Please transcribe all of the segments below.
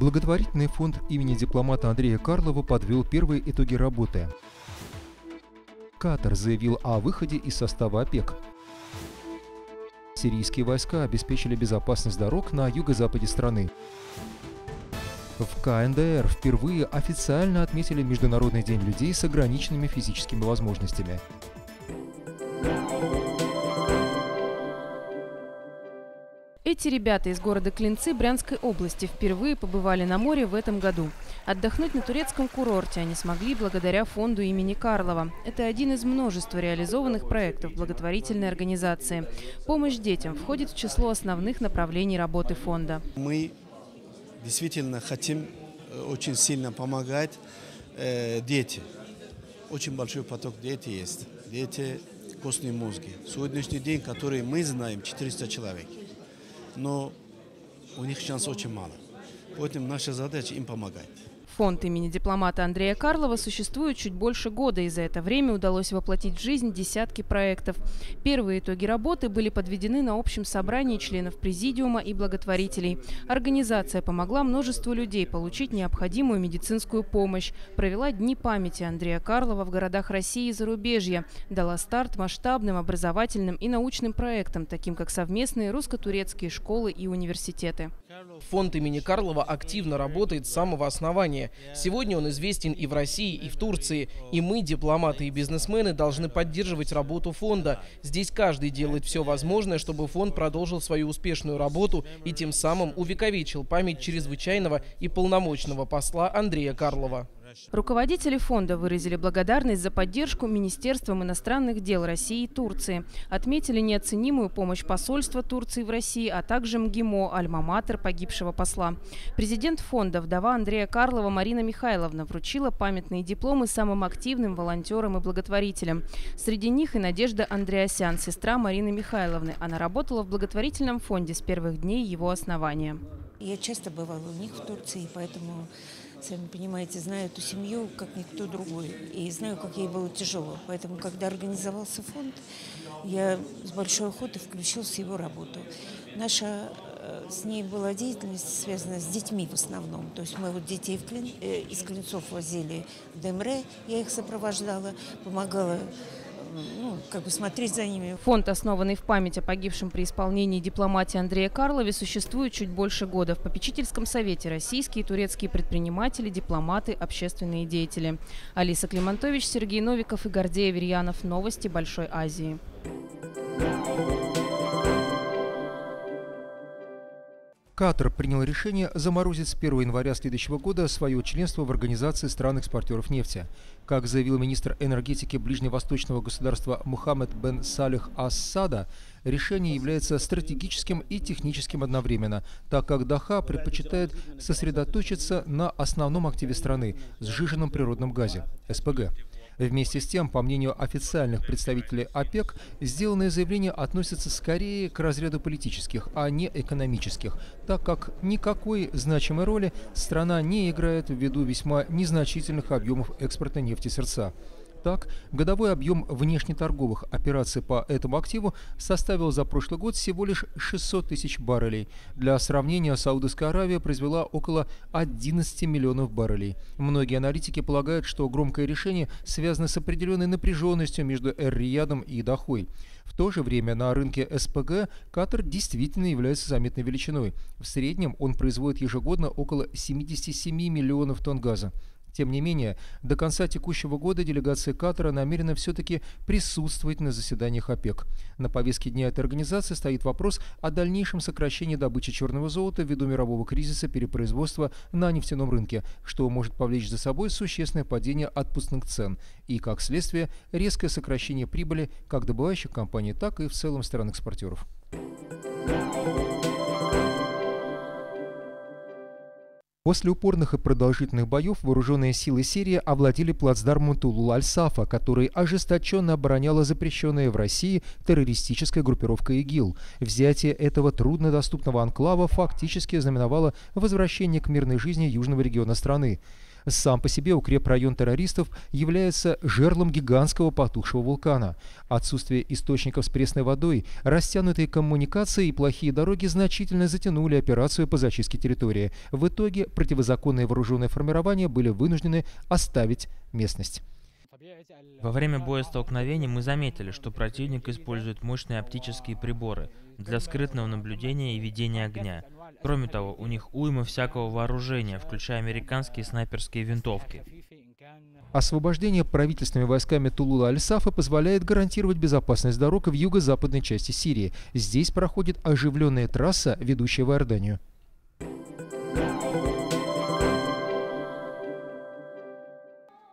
Благотворительный фонд имени дипломата Андрея Карлова подвел первые итоги работы. Катар заявил о выходе из состава ОПЕК. Сирийские войска обеспечили безопасность дорог на юго-западе страны. В КНДР впервые официально отметили Международный день людей с ограниченными физическими возможностями. Эти ребята из города Клинцы Брянской области впервые побывали на море в этом году. Отдохнуть на турецком курорте они смогли благодаря фонду имени Карлова. Это один из множества реализованных проектов благотворительной организации. Помощь детям входит в число основных направлений работы фонда. Мы действительно хотим э, очень сильно помогать э, дети. Очень большой поток детей есть. Дети костные мозги. Сегодняшний день, который мы знаем, 400 человек но у них шанс очень мало. Поэтому наша задача им помогать. Фонд имени дипломата Андрея Карлова существует чуть больше года, и за это время удалось воплотить в жизнь десятки проектов. Первые итоги работы были подведены на общем собрании членов президиума и благотворителей. Организация помогла множеству людей получить необходимую медицинскую помощь, провела дни памяти Андрея Карлова в городах России и зарубежья, дала старт масштабным образовательным и научным проектам, таким как совместные русско-турецкие школы и университеты. Фонд имени Карлова активно работает с самого основания. Сегодня он известен и в России, и в Турции. И мы, дипломаты и бизнесмены, должны поддерживать работу фонда. Здесь каждый делает все возможное, чтобы фонд продолжил свою успешную работу и тем самым увековечил память чрезвычайного и полномочного посла Андрея Карлова. Руководители фонда выразили благодарность за поддержку Министерством иностранных дел России и Турции. Отметили неоценимую помощь посольства Турции в России, а также МГИМО, альма-матер погибшего посла. Президент фонда, вдова Андрея Карлова Марина Михайловна, вручила памятные дипломы самым активным волонтерам и благотворителям. Среди них и Надежда Андреасян, сестра Марины Михайловны. Она работала в благотворительном фонде с первых дней его основания. Я часто бывала у них в Турции, поэтому сами понимаете, знаю эту семью, как никто другой. И знаю, как ей было тяжело. Поэтому, когда организовался фонд, я с большой охотой включился в его работу. Наша э, с ней была деятельность связана с детьми в основном. То есть мы вот детей в Клин, э, из Клинцов возили в Демре, я их сопровождала, помогала ну, как бы смотреть за ними. Фонд, основанный в память о погибшем при исполнении дипломатии Андрея Карлове, существует чуть больше года. В попечительском совете российские и турецкие предприниматели, дипломаты, общественные деятели. Алиса Климантович, Сергей Новиков и Гордея Верьянов. Новости Большой Азии. Катар принял решение заморозить с 1 января следующего года свое членство в Организации стран-экспортеров нефти. Как заявил министр энергетики ближневосточного государства Мухаммед бен Салих Ассада, решение является стратегическим и техническим одновременно, так как Даха предпочитает сосредоточиться на основном активе страны – сжиженном природном газе – СПГ. Вместе с тем, по мнению официальных представителей ОПЕК, сделанное заявление относится скорее к разряду политических, а не экономических, так как никакой значимой роли страна не играет ввиду весьма незначительных объемов экспорта нефти сердца. Так, годовой объем внешнеторговых операций по этому активу составил за прошлый год всего лишь 600 тысяч баррелей. Для сравнения, Саудовская Аравия произвела около 11 миллионов баррелей. Многие аналитики полагают, что громкое решение связано с определенной напряженностью между Эр-Риядом и Дахой. В то же время на рынке СПГ Катар действительно является заметной величиной. В среднем он производит ежегодно около 77 миллионов тонн газа. Тем не менее, до конца текущего года делегация Катара намерена все-таки присутствовать на заседаниях ОПЕК. На повестке дня этой организации стоит вопрос о дальнейшем сокращении добычи черного золота ввиду мирового кризиса перепроизводства на нефтяном рынке, что может повлечь за собой существенное падение отпускных цен и, как следствие, резкое сокращение прибыли как добывающих компаний, так и в целом стран-экспортеров. После упорных и продолжительных боев вооруженные силы Сирии овладели плацдармом Тулул-Аль-Сафа, который ожесточенно обороняла запрещенная в России террористическая группировка ИГИЛ. Взятие этого труднодоступного анклава фактически знаменовало возвращение к мирной жизни южного региона страны. Сам по себе укрепрайон террористов является жерлом гигантского потухшего вулкана. Отсутствие источников с пресной водой, растянутые коммуникации и плохие дороги значительно затянули операцию по зачистке территории. В итоге противозаконные вооруженные формирования были вынуждены оставить местность. Во время боя столкновений мы заметили, что противник использует мощные оптические приборы для скрытного наблюдения и ведения огня. Кроме того, у них уйма всякого вооружения, включая американские снайперские винтовки. Освобождение правительственными войсками Тулула-Аль-Сафа позволяет гарантировать безопасность дорог в юго-западной части Сирии. Здесь проходит оживленная трасса, ведущая в Иорданию.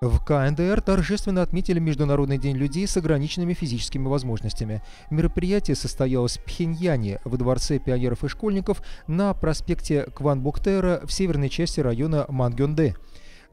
В КНДР торжественно отметили Международный день людей с ограниченными физическими возможностями. Мероприятие состоялось в Пхеньяне, в Дворце пионеров и школьников на проспекте Кванбоктера в северной части района Мангёнде.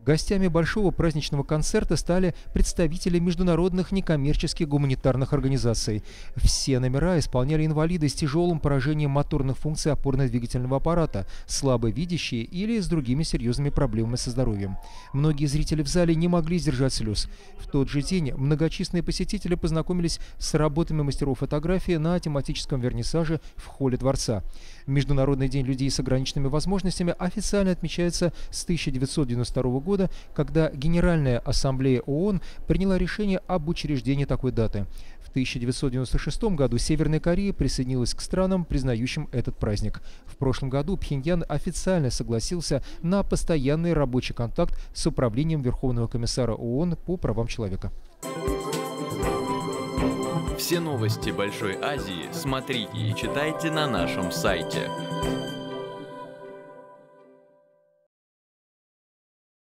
Гостями большого праздничного концерта стали представители международных некоммерческих гуманитарных организаций. Все номера исполняли инвалиды с тяжелым поражением моторных функций опорно-двигательного аппарата, слабовидящие или с другими серьезными проблемами со здоровьем. Многие зрители в зале не могли сдержать слез. В тот же день многочисленные посетители познакомились с работами мастеров фотографии на тематическом вернисаже в холле дворца. Международный день людей с ограниченными возможностями официально отмечается с 1992 года года, когда Генеральная Ассамблея ООН приняла решение об учреждении такой даты. В 1996 году Северная Корея присоединилась к странам, признающим этот праздник. В прошлом году Пхеньян официально согласился на постоянный рабочий контакт с управлением Верховного комиссара ООН по правам человека. Все новости Большой Азии смотрите и читайте на нашем сайте